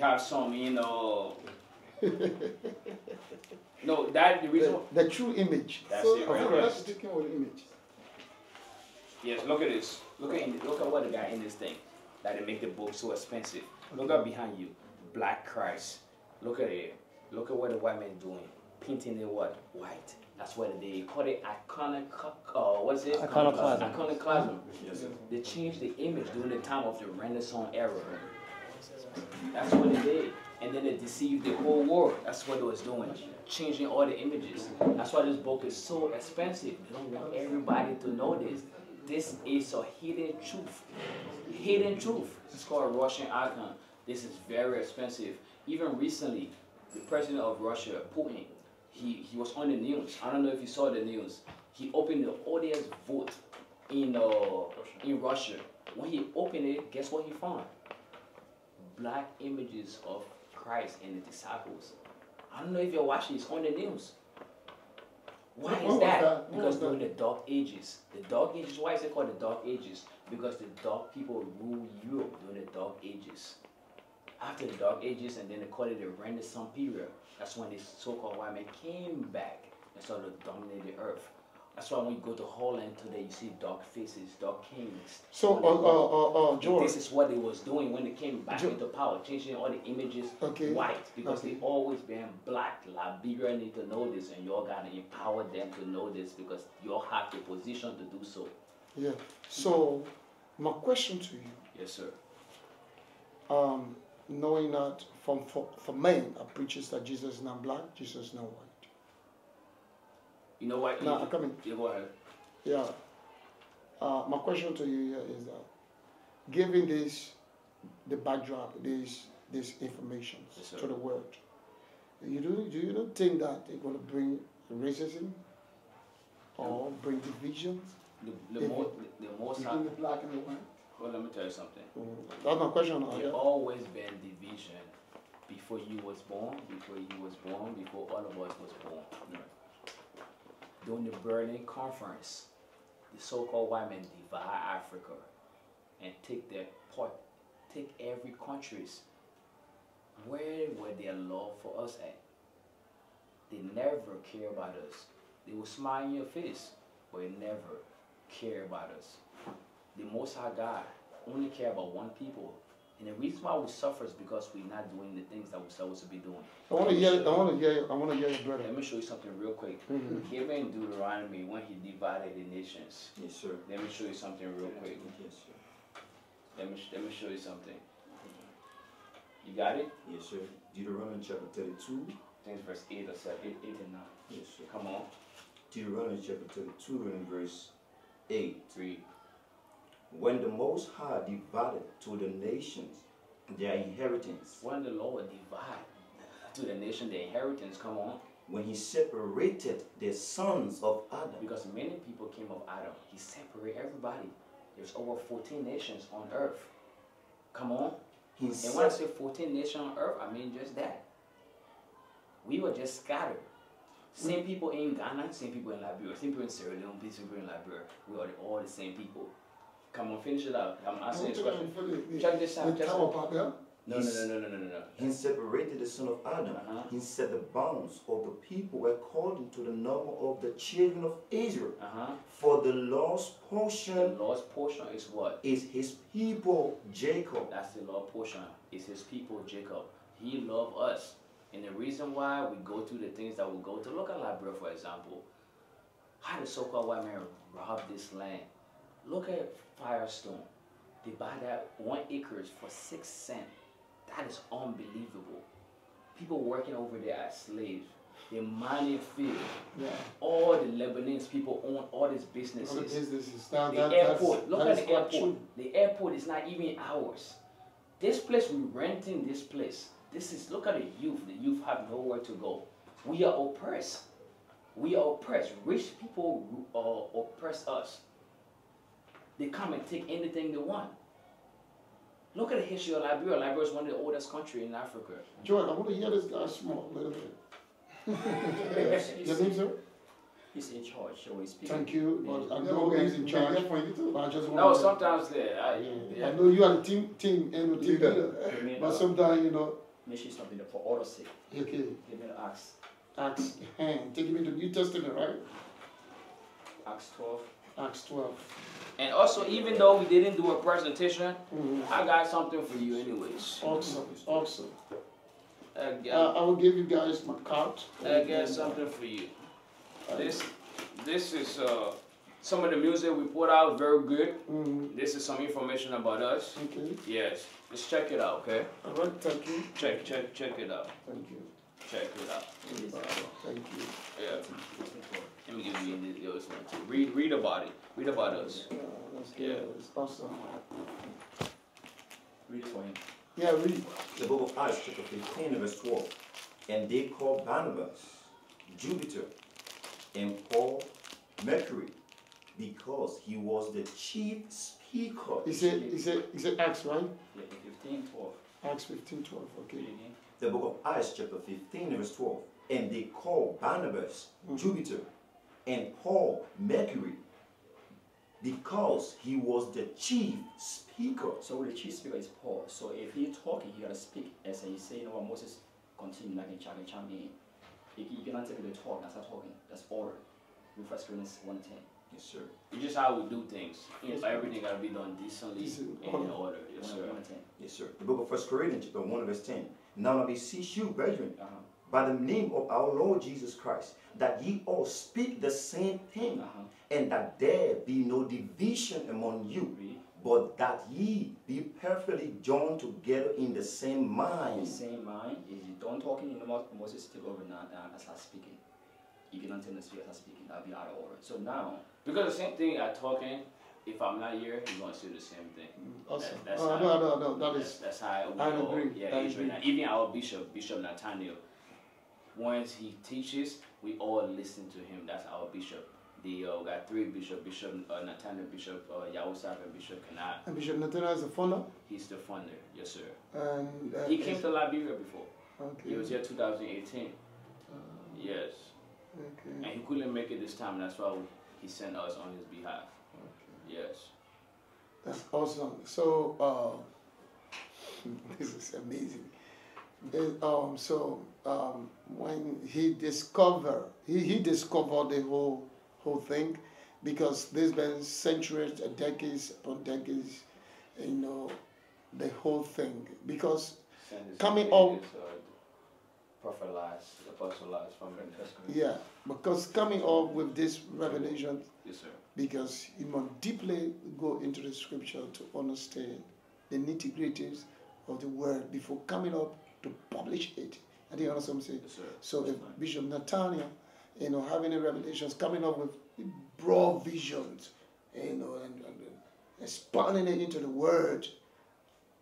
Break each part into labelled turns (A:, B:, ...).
A: have some in uh. no, that the reason.
B: The, the true image.
A: That's
B: so,
A: it, right
B: course,
A: there.
B: taking with the image.
A: Yes, look at this. Look at look at what the guy in this thing that they make the book so expensive. Look up behind you, Black Christ. Look at it. Look at what the white man doing, painting it what white. That's what they call it iconic. Uh, what's it?
C: Iconoclasm.
A: Iconoclasm. They changed the image during the time of the Renaissance era. That's what it did. And then it deceived the whole world. That's what it was doing. Changing all the images. That's why this book is so expensive. They don't want everybody to know this. This is a hidden truth. Hidden truth. It's called Russian icon. This is very expensive. Even recently, the president of Russia, Putin, he, he was on the news. I don't know if you saw the news. He opened the audience vote in uh, in Russia. When he opened it, guess what he found? Black images of Christ and the disciples. I don't know if you're watching. It's on the news. Why is that?
B: that?
A: Because
B: that?
A: during the Dark Ages, the Dark Ages. Why is it called the Dark Ages? Because the Dark people ruled Europe during the Dark Ages. After the Dark Ages, and then they call it the Renaissance period. That's when the so-called white man came back and started to dominate the earth. That's why when you go to Holland today, you see dark faces, dark kings.
B: So, uh, uh, uh, uh, George,
A: This is what they was doing when they came back
B: Jo-
A: into power, changing all the images
B: Okay.
A: white because
B: Okay.
A: they always been black. Liberia need to know this, and y'all gotta empower them to know this because y'all have the position to do so.
B: yeah. So, my question to you,
A: Yes, sir.
B: um, knowing that from for, for men are preachers that Jesus is not black, Jesus is not white.
A: You know what?
B: No, I'm coming.
A: you go ahead.
B: Yeah. Uh, my question to you here is that, given this, the backdrop, this this information
A: Yes,
B: to the world, you do do you not think that it's going to bring racism or bring divisions
A: The, the, more, the, the most
B: between the black and the white?
A: well, let me tell you something.
B: That's my question.
A: There
B: yeah.
A: always been division before you was born, before you was born, before all of us was born. During the Berlin Conference, the so-called white men divide Africa and take their part, take every countries. Where were their love for us at? They never care about us. They will smile in your face, but they never care about us. The Most High God only care about one people. And the reason why we suffer is because we're not doing the things that we're supposed to be doing.
B: I want to hear. I want to hear. I want to hear your brother.
A: Let me show you something real quick.
B: Mhm.
A: Even in Deuteronomy, when he divided the nations,
D: Yes, sir.
A: let me show you something real quick.
D: Yes, sir.
A: Let me, let me show you something. You got it?
D: Yes, sir. Deuteronomy chapter 32.
A: I think it's verse 8 or 7, 8, 8 and 9.
D: Yes, sir.
A: Come on,
D: Deuteronomy chapter 32 and verse 8.
A: 3.
D: When the Most High divided to the nations their inheritance,
A: When the Lord divided to the nation the inheritance, come on,
D: when he separated the sons of Adam,
A: because many people came of Adam, he separated everybody. There's over 14 nations on earth. Come on.
D: he
A: And when I say 14 nations on earth, I mean just that. We were just scattered. Same mm. people in Ghana, same people in Liberia, same people in Sierra Leone, same people in Liberia. We are all the same people. Come on, finish it up. I'm asking
B: want
A: this question.
B: know the, the,
A: Check this out.
B: the
A: Check
B: tower
A: this
B: part.
A: No, no, no, no, no, no, no, no.
D: he separated the son of Adam.
A: Uh-huh.
D: He set the bounds of the people according to the number of the children of Israel.
A: Uh huh.
D: For the Lord's
A: The
D: portion
A: Lord's portion is what?
D: is his people, Jacob.
A: That's the Lord portion. It's his people, Jacob. He loved us. And the reason why we go through the things that we go to, look at Liberia, for example. How the so-called white man rob this land. Look at Firestone. They buy that one acres for six cents. That is unbelievable. People working over there as slaves. They're mining field.
B: Yeah.
A: All the Lebanese people own all these
B: All the
A: businesses.
B: businesses. That,
A: The
B: that,
A: airport. Look at
B: is
A: the airport.
B: true.
A: The airport is not even ours. This place we renting this place. This is look at the youth. The youth have nowhere to go. We are oppressed. We are oppressed. Rich people uh, oppress us. They come and take anything they want. Look at the history of Liberia. Liberia is one of the oldest countries in Africa.
B: Joel, I want to hear this guy small a little bit.
C: Yes,
B: Your name, sir?
C: He's in charge, so we speak.
B: Thank you, but I know
E: okay.
B: he's in charge.
E: yeah, for you too.
B: But I just
A: No,
B: want
A: sometimes there. I,
B: I
A: yeah.
B: know you are the team, team, and the team
E: Leader.
B: leader.
C: Give
B: But
C: the-
B: sometimes, you know,
C: mention something for order's sake.
B: okay,
C: Give me the Acts,
B: Acts, hand, eh, take me to New Testament, right?
C: Acts 12.
B: Acts 12.
A: And also, even though we didn't do a presentation,
B: Mhm.
A: I got something for you, anyways.
B: Awesome, awesome.
A: I
B: Uh, I will give you guys my card.
A: I got something for you. This, this is uh, some of the music we put out. Very good.
B: Mm,
A: This is some information about us.
B: okay.
A: Yes, just check it out, okay?
B: All right, thank you.
A: Check, check, check it out.
B: Thank you.
A: Check it out.
B: Thank you.
A: Yeah. Let me give you the the other one too. Read, read about it. Read about us.
B: Yeah, that's
A: Yeah.
B: good. It's awesome.
C: Read it for him.
B: Yeah, read.
D: The book of Acts, chapter 15, verse 12. And they called Barnabas, Jupiter, and Paul, Mercury, because he was the chief speaker.
B: Is said, he said, he said Acts, right?
C: Yeah, 15, 12.
B: Acts 15, 12. Okay.
C: Read again.
D: The book of Acts, chapter 15, verse 12. And they called Barnabas, mm-hmm. Jupiter, and Paul, Mercury, because he was the chief speaker.
C: So the chief speaker is Paul. So if he talking, he gotta speak as he say, you know what Moses continue like in chapter champion. He, he cannot tell me to talk, that's not talking. That's order. In First Corinthians 110.
D: Yes, sir.
A: It's just how we do things. You know, everything gotta be done decently
B: Decent
A: and in order. Yes, sir.
C: 110.
D: Yes, sir. The book of First Corinthians, chapter 1, verse 10. Now I beseech you, brethren,
C: Uh-huh.
D: By the name of our Lord Jesus Christ, that ye all speak the same thing,
C: Uh-huh.
D: and that there be no division among you,
C: Read.
D: but that ye be perfectly joined together in the same
C: In
D: mind.
C: the same mind, if you don't talking, you know what Moses take over now and start speaking. If you don't tell the speaker start speaking, that'll be out of order. So now,
A: Because the same thing I talking, if I'm not here, you're gonna say the same thing.
B: Awesome.
A: That- that's how-
B: no, no, no, that
A: That's,
B: is,
A: that's how we
B: I
A: all,
B: agree.
A: yeah,
B: I
A: Israel.
B: agree.
A: Even our bishop, Bishop Nathanyel, once he teaches, we all listen to him. That's our bishop. The uh, got three bishop, Bishop uh, Nathanyel, Bishop uh, Yahusaf, and Bishop Kanat.
B: and Bishop Nathanyel is the founder,
A: He's the funder, yes sir.
B: and uh,
A: He came to Liberia before.
B: Okay.
A: He was here 2018.
B: Uh,
A: Yes,
B: okay.
A: and he couldn't make it this time. That's why he sent us on his behalf.
B: okay.
A: Yes.
B: That's awesome. So, uh, this is amazing. It, um, so, um, when he discovered, he, he discovered the whole whole thing, because there's been centuries, decades upon decades, you know, the whole thing. Because Coming up-
A: uh, prophet lies, apostle lies from.
C: First Corinthians.
B: yeah, because coming up with this revelation
A: Yes sir.
B: because you must deeply go into the scripture to understand the nitty gritties of the word before coming up to publish it. I think you understand what I'm saying?
A: Yes sir.
B: So if Bishop Nathanyel, you know, having the revelations, coming up with broad visions, you know, and, and, and expanding it into the word,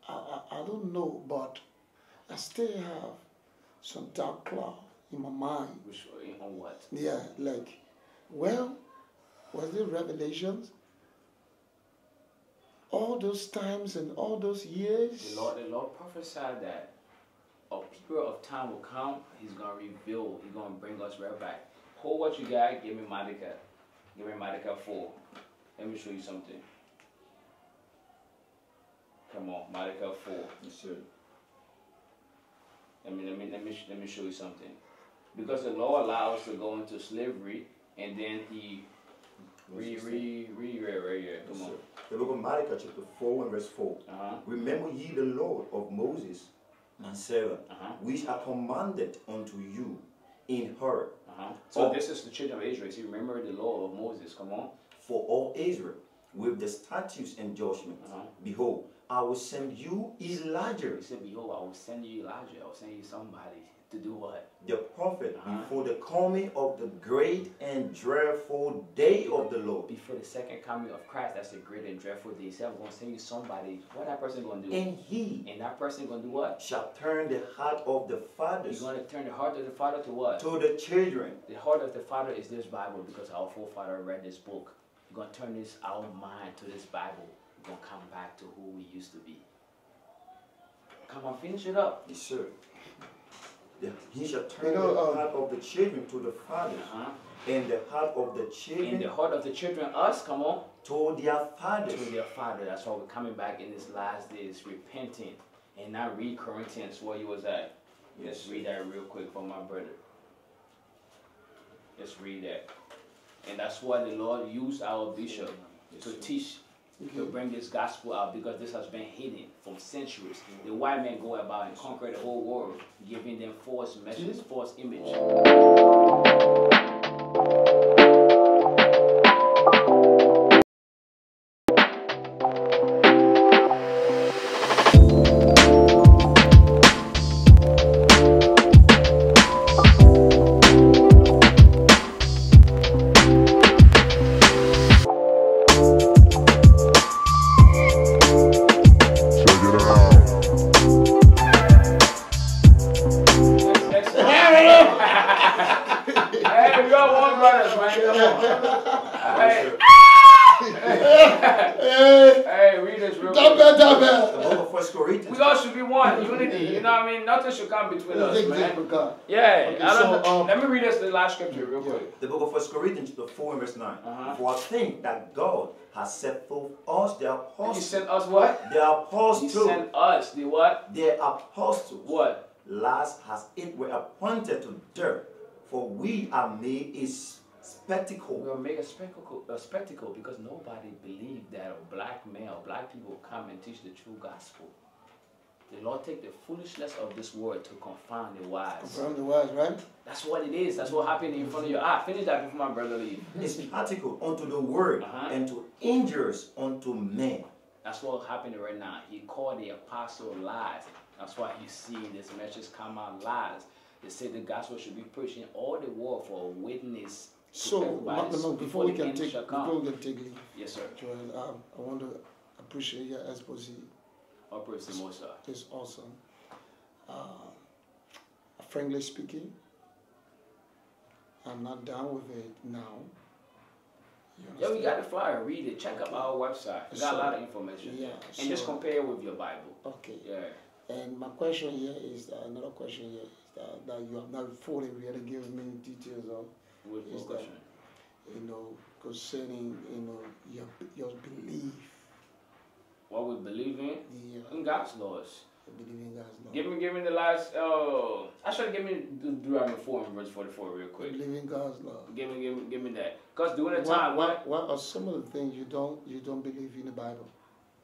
B: I, I, I don't know, but I still have some dark cloud in my mind.
A: Which on what?
B: Yeah, like, well, was it revelations? All those times and all those years?
A: The Lord, the Lord prophesied that a period of time will come. He's gonna reveal. He's gonna bring us right back. Hold what you got. Give me Malachi. Give me Malachi four. Let me show you something. Come on, Malachi four.
D: Yes, sir.
A: Let me let me let me let me show you something. Because the law allows us to go into slavery, and then he re re re re re re. Come
D: sir.
A: on.
D: The book of Malachi, chapter 4 and verse 4.
A: Uh huh.
D: Remember ye the Lord of Moses and Sarah,
A: Uh huh.
D: which are commanded unto you in her
A: Uh huh. So this is the children of Israel. See, remember the law of Moses. Come on.
D: for all Israel with the statutes and judgments.
A: Uh huh.
D: Behold, I will send you Elijah.
A: He said, Behold, I will send you Elijah. I will send you somebody To do what?
D: the prophet
A: Uh-huh.
D: before the coming of the great and dreadful day of the Lord.
A: Before the second coming of Christ, that's the great and dreadful day. So I'm gonna send you somebody. What that person gonna do?
D: And he
A: And that person gonna do what?
D: shall turn the heart of the
A: He's gonna turn the heart of the father to what?
D: to the children.
A: The heart of the father is this Bible because our forefather read this book. We're gonna turn this our mind to this Bible. We're gonna come back to who we used to be. Come on, finish it up.
D: Yes, sir. The- he shall turn
B: You know,
D: the
B: um,
D: heart of the children to the fathers,
A: Uh-huh.
D: and the heart of the
A: In
D: children
A: the heart of the children, us, come on,
D: to their fathers.
A: to their father. That's why we're coming back in this last days, repenting and not read Corinthians where you was at. Let's read that real quick for my brother. Let's read that. And that's why the Lord used our bishop to teach, to bring this gospel out because this has been hidden from centuries. The white men go about and conquer the whole world, giving them false messages, false image. Hey, we got one brothers, man. Come on. Hey,
B: Hey,
A: hey, read this real
B: double,
A: quick.
D: The
B: double.
D: book of First Corinthians.
A: We all should be one, unity. You know what I mean? Nothing should come between us, man. Yeah,
B: Okay,
A: I don't
B: so,
A: know.
B: um,
A: Let me read us the last scripture real quick.
D: The book of First Corinthians, the 4 and verse 9.
A: Uh-huh.
D: For I think that God has set forth us, the
A: He
D: apostles,
A: sent us what?
D: the
A: He
D: apostles,
A: sent us the what?
D: the apostles,
A: What?
D: last has it were appointed to death, for we are made a s-
A: We're
D: spectacle.
A: a spectacle, a spectacle because nobody believed that a black male, black people come and teach the true gospel. The Lord take the foolishness of this world to confound the wise.
B: Confirm the words, right?
A: That's what it is. That's what happened in front of your eye. Finish that before my brother leave.
D: A spectacle unto the word
A: Uh-huh.
D: and to injurious unto men.
A: That's what happened right now. He called the apostle lies. That's why you see this message come out lies. They say the gospel should be preached in all the world for a witness
B: So,
A: everybody
B: Ma- Ma- before we can take before we can take leave,
A: Yes, sir.
B: Joel, um, I want to appreciate your exposé.
A: The Most
B: It's awesome. Uh, frankly speaking, I'm not down with it now.
A: Yeah, we got the flyer. Read it. Check out our website. We got a lot of information.
B: Yeah.
A: And just compare it with your Bible.
B: Okay.
A: Yeah.
B: And my question here is that another question here that, that you have not fully really given me details of,
A: With
B: Is that- you know, concerning, you know, your your belief,
A: What we believe in?
B: the
A: In God's laws.
B: uh, believing God's law.
A: Give me, give me the last. Oh, I should give me De- Deuteronomy four and verse forty-four real quick.
B: Believing God's law.
A: Give me, give me, give me that. Cause during the
B: What,
A: time,
B: what, what are some of the things you don't you don't believe in the Bible?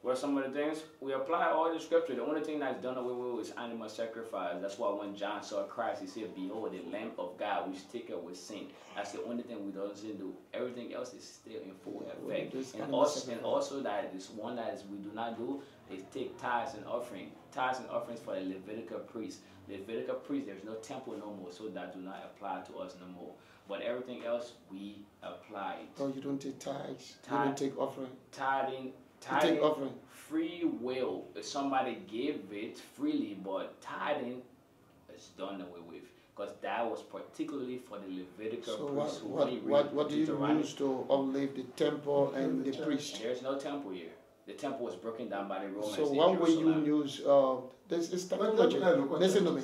A: What are some of the things? We apply all the scripture. The only thing that's done away with is animal sacrifice. That's why when John saw Christ, he said, Behold, the Lamb of God which take away sin. That's the only thing we don't do. Everything else is still in full effect. And also, and also that is one that is we do not do is take tithes and offering. Tithes and offerings for the Levitical priest. Levitical priest, there's no temple no more, so that do not apply to us no more. But everything else we apply it.
B: No, you don't take tithes. You don't take offering.
A: Tithing, tithing,
B: take offering.
A: free will. If somebody gave it freely, but tithing is done away with. Because that was particularly for the Levitical
B: So what
A: priesthood.
B: what
A: When you read
B: what, what do you use to outlive the temple and the priest?
A: There's no temple here. The temple was broken down by the Romans.
B: So
A: in
B: what will you use? Uh, this is technology. Listen to me.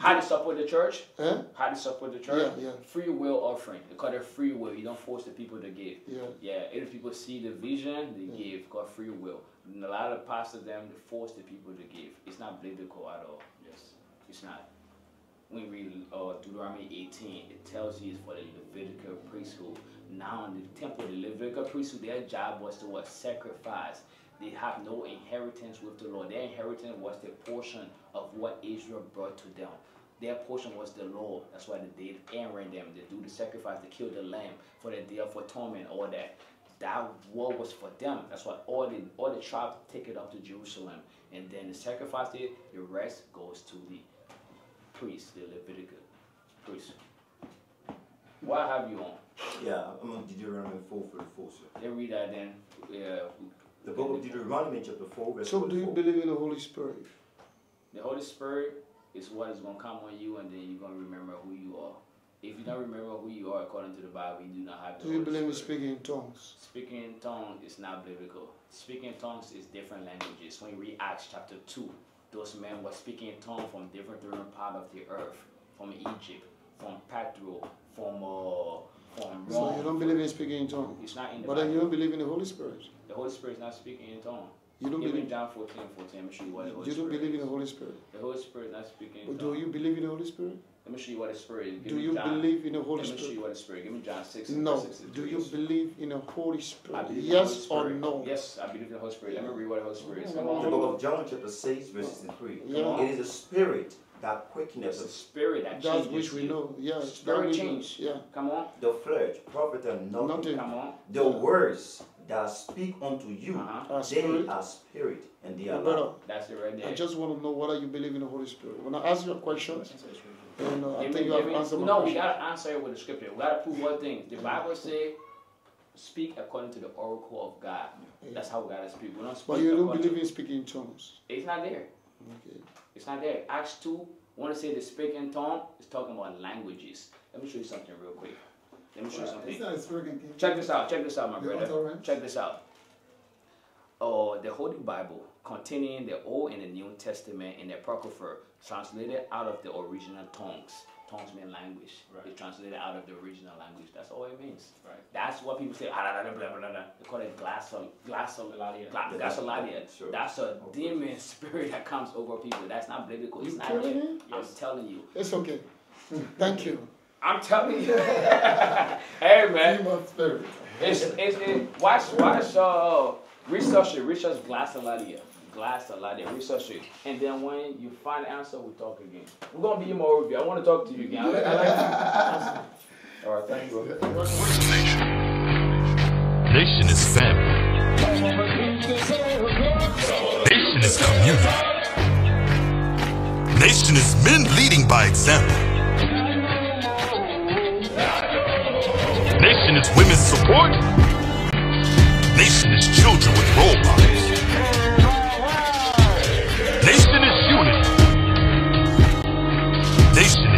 A: How to support the church?
B: Huh?
A: How to support the church?
B: Yeah, yeah,
A: Free will offering. They call it free will. You don't force the people to give.
B: yeah.
A: Yeah, if people see the vision, they
B: Yeah.
A: give. Got free will. And a lot of pastors them they force the people to give. It's not biblical at all. Yes, it's not. When we read uh, Deuteronomy 18, it tells you it's for the Levitical priesthood. Now in the temple, the Levitical priesthood, their job was to what sacrifice. They have no inheritance with the Lord. Their inheritance was the portion of what Israel brought to them. Their portion was the law. That's why they did Aaron them. They do the sacrifice, they kill the lamb for the day of atonement, all that. That war was for them. That's why all the all the tribes take it up to Jerusalem. And then the sacrifice it, the rest goes to the priest, the Levitical priest. What have you on?
D: Yeah, I'm on Deuteronomy 4 44, sir.
A: Let me read that then. Yeah.
D: The book of Deuteronomy, chapter 4, verse
B: So do you
D: 44.
B: believe in the Holy Spirit?
A: The Holy Spirit is what is going to come on you, and then you're going to remember who you are. If you don't remember who you are according to the Bible, you do not have the
B: Do you
A: Holy
B: believe in
A: Spirit.
B: speaking in tongues?
A: Speaking in tongues is not biblical. Speaking in tongues is different languages. When you read Acts chapter 2, those men were speaking in tongues from different different part of the earth, from Egypt, from Patro, from uh, from Rome.
B: So you don't believe in speaking in tongues?
A: It's not in the
B: But then you don't believe in the Holy Spirit?
A: The Holy Spirit is not speaking in tongues.
B: You don't
A: Even
B: believe
A: John 14, 14, let me show you what the Holy
B: you don't
A: Spirit
B: believe in the Holy Spirit?
A: The Holy Spirit is not speaking in tongues.
B: do you believe in the Holy Spirit?
A: Let me show you what the Spirit is. Give
B: Do you
A: John.
B: believe in the Holy Spirit?
A: Let me show
B: Spirit?
A: you what the Spirit. Give me John 6 and
B: No.
A: verse 63.
B: Do you believe in the Holy Spirit?
A: believe in Holy
B: Yes or no?
A: Yes, I believe in the Holy Spirit. Let me read what the Holy Spirit is. Come on.
D: The book of John, chapter 6, verses 3.
B: Yeah.
D: It is a spirit that quickeneth
A: It's a spirit that
B: That's
A: changes
B: which we
A: you.
B: know. Yes.
A: Spirit
B: that we
A: change.
B: Yeah.
A: Come on,
D: the flesh, profiteth nothing.
B: Nothing.
A: come on.
D: The words that speak unto you,
A: Uh-huh.
D: They
B: spirit.
D: are spirit and they are
B: brother.
A: That's it right there.
B: I just want to know whether you believe in the Holy Spirit. When I ask you a question, and uh, I think
A: me-
B: you have
A: give me-
B: answered my
A: no, we gotta answer it with the scripture. We gotta prove one thing. The Bible say, speak according to the oracle of God. That's how we gotta speak. We don't speak
B: But you don't believe in speaking in tongues.
A: It's not there.
B: Okay.
A: It's not there. Acts 2, want to say the speaking tongue, is talking about languages. Let me show you something real quick. Let me show you something.
F: It's not a spoken.
A: Check this out. Check this out, my
F: The
A: brother.
F: utterance.
A: Check this out. Oh, the Holy Bible, containing the Old and the New Testament in the Apocrypha, translated out of the original tongues. Tongues mean language.
C: Right.
A: It's translated out of the original language. That's all it means.
C: Right.
A: That's what people say. Ah, blah, blah, blah, blah, blah, blah. They call it glassol, glassol,
C: Gladiator.
A: gla-
D: Yeah,
A: glossolalia.
D: sure.
A: That's a
D: Of course.
A: demon spirit that comes over people. That's not biblical. It's
B: You
A: not
B: telling
A: there.
B: me?
A: I'm telling you.
B: It's okay. Thank you.
A: I'm telling you. hey man.
F: Team of spirit.
A: It's, it's, it, watch, watch, uh, research it, research glossolalia, glossolalia, research it. And then when you find the answer, we talk again. We're gonna be more with you. I wanna talk to you again. I, like- I like you. All right, thank you. bro.
G: Nation is family. Nation is community. Nation is men leading by example. Nation is women's support. Nation is children with role models. Nation is unity. Nation